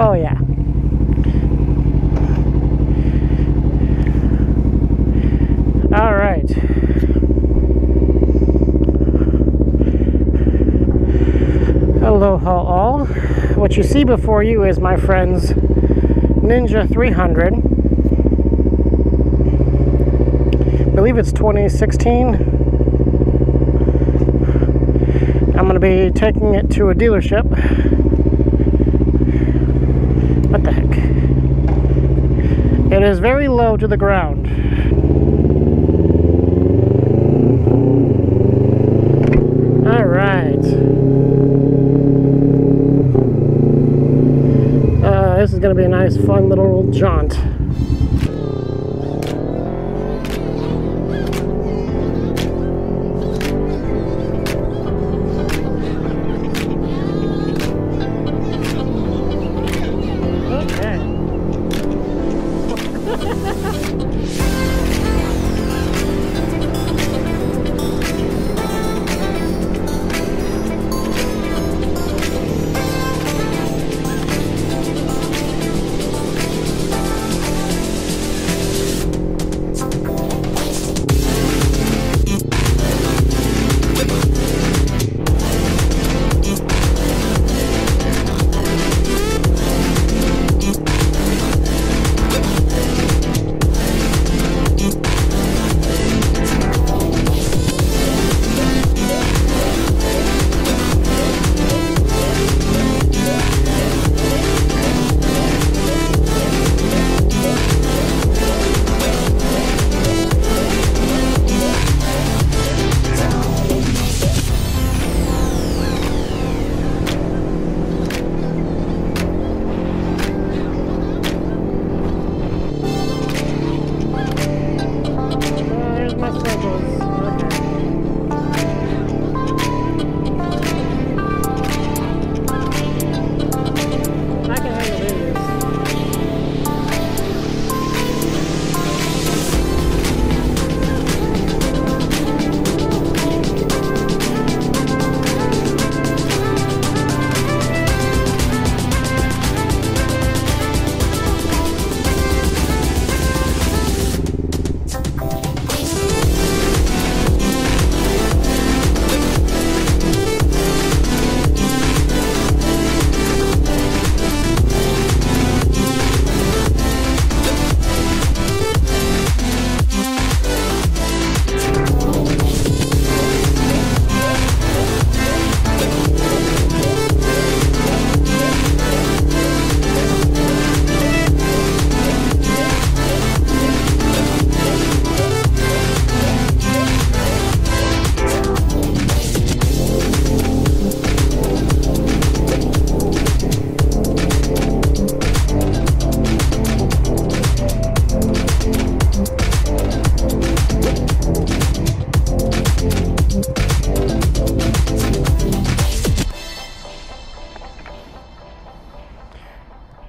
Oh, yeah. All right. Aloha all. What you see before you is my friend's Ninja 300. I believe it's 2016. I'm going to be taking it to a dealership. What the heck? It is very low to the ground. All right. Uh, this is going to be a nice, fun little jaunt.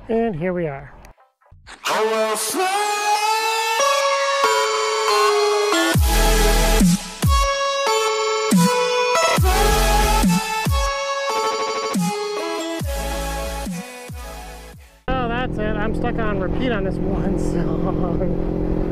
And here we are. Oh, that's it. I'm stuck on repeat on this one song.